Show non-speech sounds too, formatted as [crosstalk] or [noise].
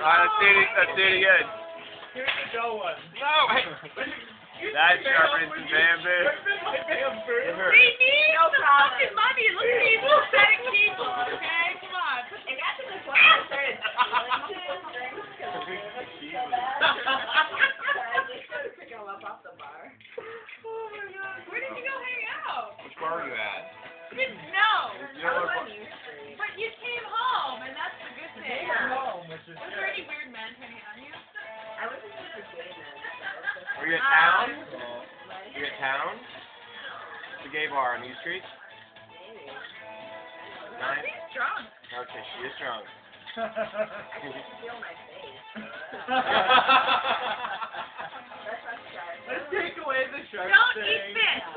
Uh, Alright, let's do it, let's do it again. Here's the dough one. No, hey. [laughs] That sharpens some bamboo. It hurts. We need some fucking money. Look at these pathetic people, okay? Come on. And after this one, I started stealing drinks [laughs] I just up off the bar. Oh my god. Where did you go hang out? Which bar are you at? You Are you at town? You at town? The gay bar on E Street? Maybe. Nice. He's drunk. Okay, she is drunk. I can feel my face. [laughs] That's not sharp. Let's take away the sharp Don't thing. eat [laughs] fish.